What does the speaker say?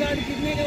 card कितने का